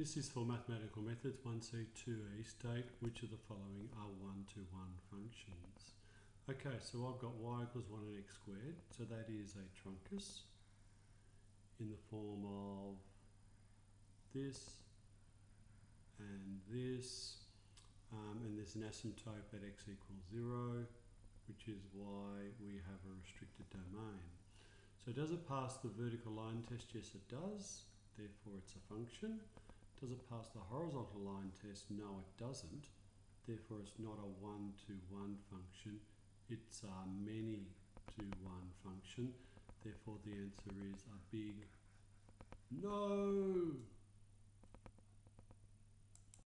This is for mathematical methods 1C, 2E. State which of the following are one-to-one functions. Okay, so I've got y equals 1 and x squared. So that is a truncus in the form of this and this. Um, and there's an asymptote at x equals 0, which is why we have a restricted domain. So does it pass the vertical line test? Yes, it does. Therefore, it's a function. Does it pass the horizontal line test? No, it doesn't. Therefore, it's not a one-to-one function. It's a many-to-one function. Therefore, the answer is a big no.